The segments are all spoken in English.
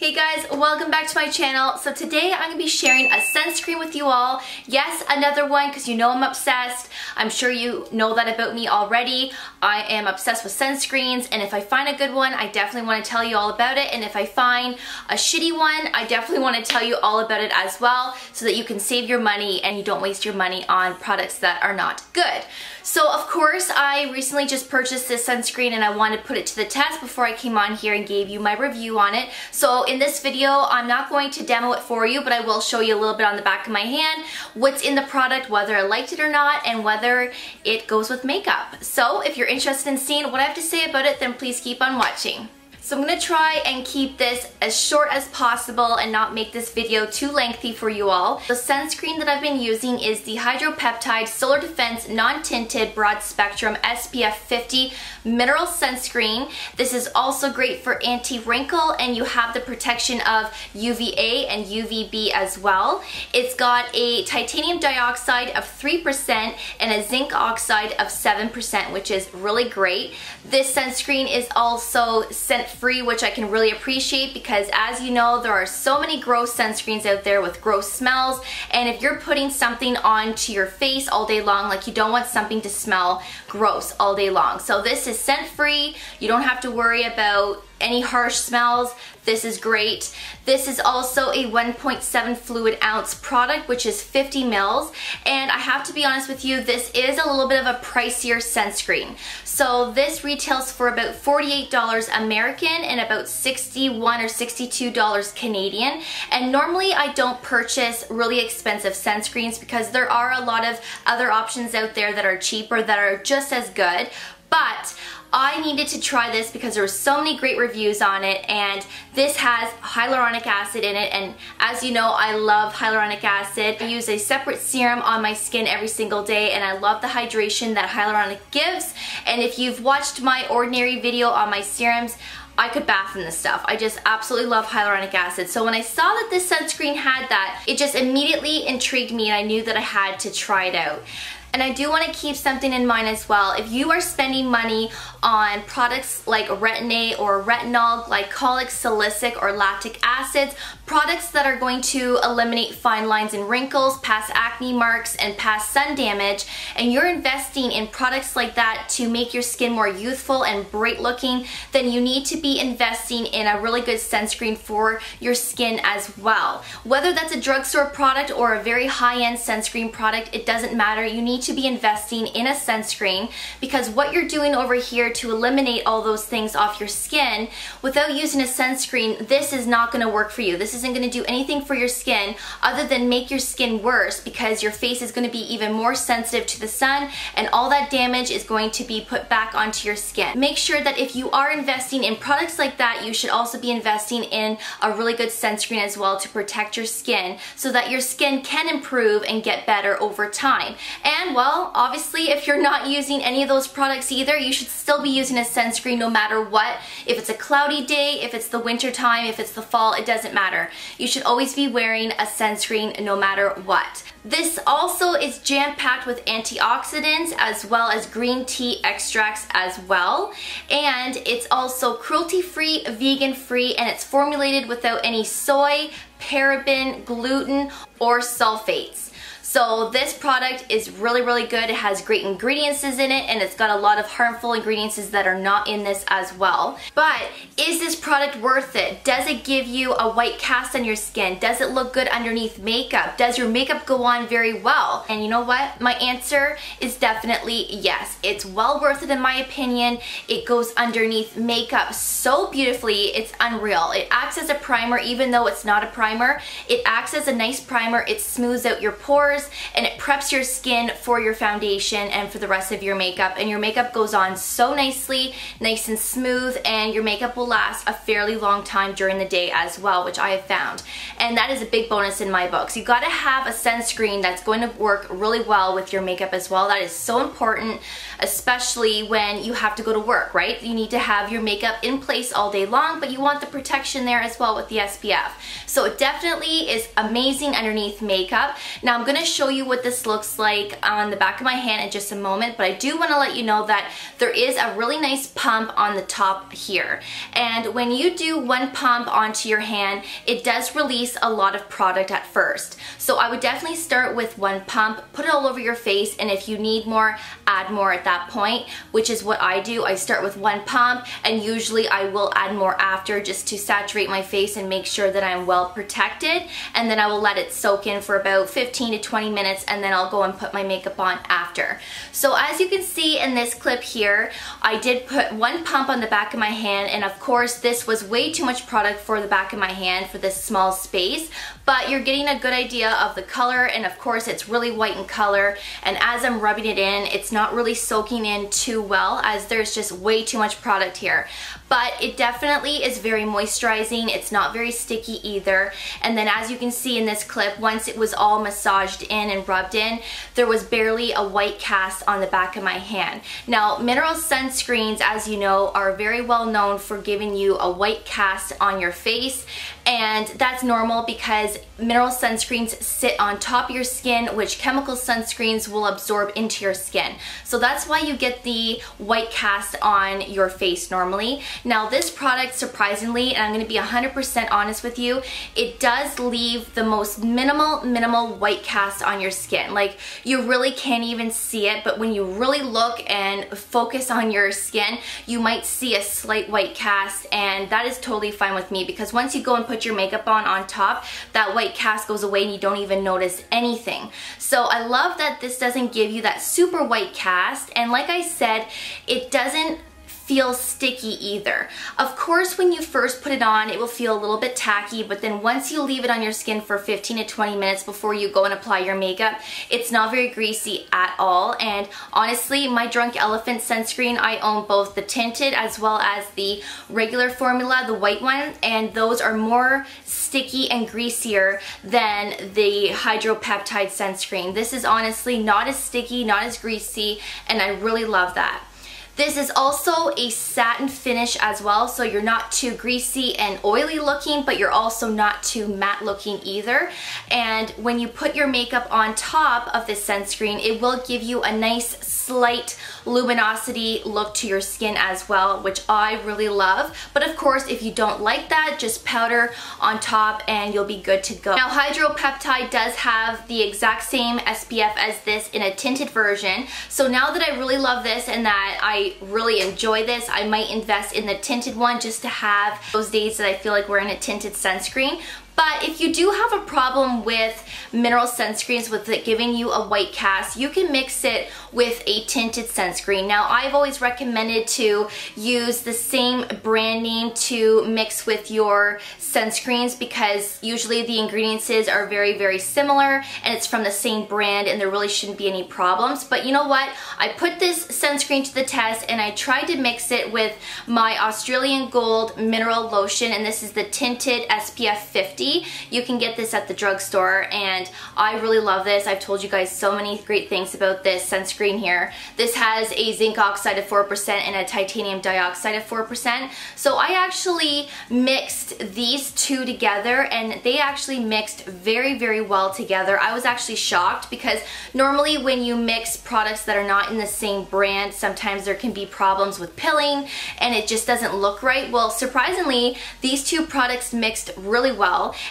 Hey guys, welcome back to my channel. So today I'm going to be sharing a sunscreen with you all. Yes, another one because you know I'm obsessed. I'm sure you know that about me already. I am obsessed with sunscreens and if I find a good one, I definitely want to tell you all about it. And if I find a shitty one, I definitely want to tell you all about it as well so that you can save your money and you don't waste your money on products that are not good. So of course, I recently just purchased this sunscreen and I wanted to put it to the test before I came on here and gave you my review on it. So in this video, I'm not going to demo it for you, but I will show you a little bit on the back of my hand what's in the product, whether I liked it or not, and whether it goes with makeup. So if you're interested in seeing what I have to say about it, then please keep on watching. So I'm going to try and keep this as short as possible and not make this video too lengthy for you all. The sunscreen that I've been using is the Hydropeptide Solar Defense Non-Tinted Broad Spectrum SPF 50 Mineral Sunscreen. This is also great for anti-wrinkle and you have the protection of UVA and UVB as well. It's got a titanium dioxide of 3% and a zinc oxide of 7% which is really great. This sunscreen is also scent free, which I can really appreciate because as you know, there are so many gross sunscreens out there with gross smells. And if you're putting something onto your face all day long, like you don't want something to smell gross all day long. So this is scent free. You don't have to worry about any harsh smells. This is great. This is also a 1.7 fluid ounce product, which is 50 mils. And I have to be honest with you, this is a little bit of a pricier sunscreen. So this retails for about $48 American and about 61 or $62 Canadian. And normally I don't purchase really expensive sunscreens because there are a lot of other options out there that are cheaper that are just as good. But I needed to try this because there were so many great reviews on it and this has hyaluronic acid in it and as you know I love hyaluronic acid. I use a separate serum on my skin every single day and I love the hydration that hyaluronic gives and if you've watched my ordinary video on my serums I could bath in this stuff. I just absolutely love hyaluronic acid. So when I saw that this sunscreen had that, it just immediately intrigued me and I knew that I had to try it out. And I do want to keep something in mind as well. If you are spending money on products like retin-A or retinol, glycolic, salicylic, or lactic acids, products that are going to eliminate fine lines and wrinkles, past acne marks, and past sun damage, and you're investing in products like that to make your skin more youthful and bright looking, then you need to be investing in a really good sunscreen for your skin as well. Whether that's a drugstore product or a very high-end sunscreen product, it doesn't matter. You need to be investing in a sunscreen because what you're doing over here to eliminate all those things off your skin, without using a sunscreen, this is not gonna work for you. This isn't gonna do anything for your skin other than make your skin worse because your face is gonna be even more sensitive to the sun and all that damage is going to be put back onto your skin. Make sure that if you are investing in products like that, you should also be investing in a really good sunscreen as well to protect your skin so that your skin can improve and get better over time. And well, obviously if you're not using any of those products either, you should still be using a sunscreen no matter what. If it's a cloudy day, if it's the winter time, if it's the fall, it doesn't matter. You should always be wearing a sunscreen no matter what. This also is jam-packed with antioxidants as well as green tea extracts as well. And it's also cruelty-free, vegan-free, and it's formulated without any soy, paraben, gluten, or sulfates. So this product is really, really good. It has great ingredients in it and it's got a lot of harmful ingredients that are not in this as well. But is this product worth it? Does it give you a white cast on your skin? Does it look good underneath makeup? Does your makeup go on very well? And you know what? My answer is definitely yes. It's well worth it in my opinion. It goes underneath makeup so beautifully. It's unreal. It acts as a primer even though it's not a primer. It acts as a nice primer. It smooths out your pores and it preps your skin for your foundation and for the rest of your makeup and your makeup goes on so nicely, nice and smooth and your makeup will last a fairly long time during the day as well, which I have found. And that is a big bonus in my books. You gotta have a sunscreen that's going to work really well with your makeup as well. That is so important, especially when you have to go to work, right? You need to have your makeup in place all day long, but you want the protection there as well with the SPF. So it definitely is amazing underneath makeup. Now I'm gonna show you what this looks like on the back of my hand in just a moment, but I do want to let you know that there is a really nice pump on the top here. And when you do one pump onto your hand, it does release a lot of product at first. So I would definitely start with one pump, put it all over your face, and if you need more, add more at that point, which is what I do. I start with one pump, and usually I will add more after just to saturate my face and make sure that I'm well protected. And then I will let it soak in for about 15 to 20 minutes, and then I'll go and put my makeup on after. So as you can see in this clip here, I did put one pump on the back of my hand, and of course this was way too much product for the back of my hand for this small space, but you're getting a good idea of the color, and of course it's really white in color, and as I'm rubbing it in, it's not really soaking in too well as there's just way too much product here. But it definitely is very moisturizing. It's not very sticky either. And then as you can see in this clip, once it was all massaged in and rubbed in, there was barely a white cast on the back of my hand. Now, mineral sunscreens, as you know, are very well known for giving you a white cast on your face and that's normal because mineral sunscreens sit on top of your skin which chemical sunscreens will absorb into your skin. So that's why you get the white cast on your face normally. Now this product surprisingly, and I'm going to be 100% honest with you, it does leave the most minimal, minimal white cast on your skin. Like you really can't even see it, but when you really look and focus on your skin, you might see a slight white cast and that is totally fine with me because once you go and put put your makeup on on top, that white cast goes away and you don't even notice anything. So I love that this doesn't give you that super white cast. And like I said, it doesn't feel sticky either. Of course, when you first put it on, it will feel a little bit tacky, but then once you leave it on your skin for 15 to 20 minutes before you go and apply your makeup, it's not very greasy at all. And honestly, my Drunk Elephant sunscreen, I own both the tinted as well as the regular formula, the white one, and those are more sticky and greasier than the hydropeptide sunscreen. This is honestly not as sticky, not as greasy, and I really love that. This is also a satin finish as well, so you're not too greasy and oily looking, but you're also not too matte looking either. And when you put your makeup on top of this sunscreen, it will give you a nice slight luminosity look to your skin as well, which I really love. But of course, if you don't like that, just powder on top and you'll be good to go. Now, Hydropeptide does have the exact same SPF as this in a tinted version. So now that I really love this and that I really enjoy this, I might invest in the tinted one just to have those days that I feel like wearing a tinted sunscreen. But if you do have a problem with mineral sunscreens with it giving you a white cast, you can mix it with a tinted sunscreen. Now, I've always recommended to use the same brand name to mix with your sunscreens because usually the ingredients are very, very similar and it's from the same brand and there really shouldn't be any problems. But you know what? I put this sunscreen to the test and I tried to mix it with my Australian Gold Mineral Lotion and this is the tinted SPF 50. You can get this at the drugstore and I really love this. I've told you guys so many great things about this sunscreen here. This has a zinc oxide of 4% and a titanium dioxide of 4%. So I actually mixed these two together and they actually mixed very, very well together. I was actually shocked because normally when you mix products that are not in the same brand, sometimes there can be problems with pilling and it just doesn't look right. Well, surprisingly, these two products mixed really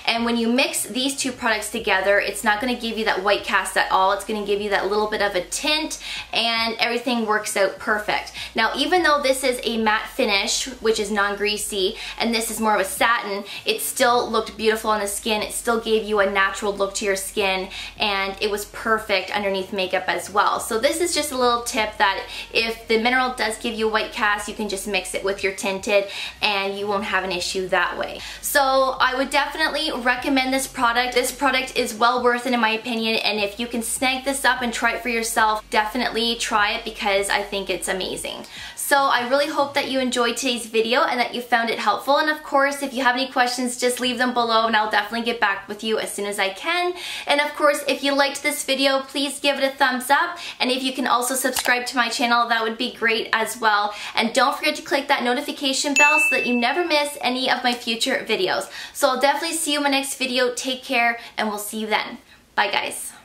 and when you mix these two products together, it's not gonna give you that white cast at all. It's gonna give you that little bit of a tint and everything works out perfect. Now, even though this is a matte finish, which is non-greasy, and this is more of a satin, it still looked beautiful on the skin. It still gave you a natural look to your skin and it was perfect underneath makeup as well. So this is just a little tip that if the mineral does give you a white cast, you can just mix it with your tinted and you won't have an issue that way. So I would definitely definitely recommend this product. This product is well worth it in my opinion and if you can snag this up and try it for yourself, definitely try it because I think it's amazing. So I really hope that you enjoyed today's video and that you found it helpful. And of course, if you have any questions, just leave them below and I'll definitely get back with you as soon as I can. And of course, if you liked this video, please give it a thumbs up. And if you can also subscribe to my channel, that would be great as well. And don't forget to click that notification bell so that you never miss any of my future videos. So I'll definitely see you in my next video. Take care and we'll see you then. Bye guys.